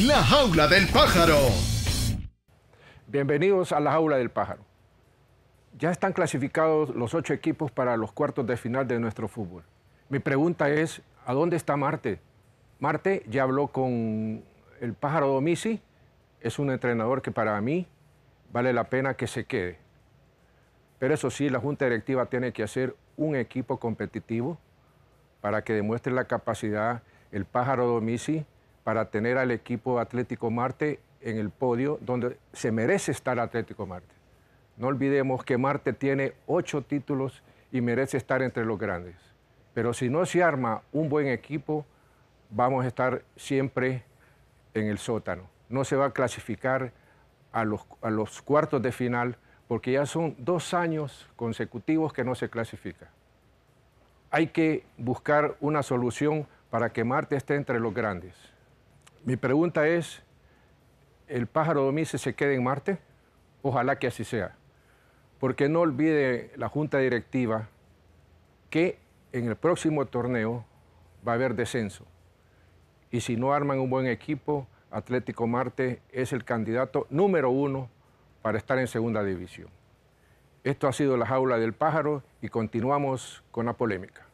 La Jaula del Pájaro. Bienvenidos a la Jaula del Pájaro. Ya están clasificados los ocho equipos para los cuartos de final de nuestro fútbol. Mi pregunta es, ¿a dónde está Marte? Marte ya habló con el Pájaro Domisi, es un entrenador que para mí vale la pena que se quede. Pero eso sí, la Junta Directiva tiene que hacer un equipo competitivo para que demuestre la capacidad el Pájaro Domisi para tener al equipo Atlético Marte en el podio donde se merece estar Atlético Marte. No olvidemos que Marte tiene ocho títulos y merece estar entre los grandes. Pero si no se arma un buen equipo, vamos a estar siempre en el sótano. No se va a clasificar a los, a los cuartos de final porque ya son dos años consecutivos que no se clasifica. Hay que buscar una solución para que Marte esté entre los grandes. Mi pregunta es, ¿el pájaro Domice se quede en Marte? Ojalá que así sea. Porque no olvide la junta directiva que en el próximo torneo va a haber descenso. Y si no arman un buen equipo, Atlético Marte es el candidato número uno para estar en segunda división. Esto ha sido la jaula del pájaro y continuamos con la polémica.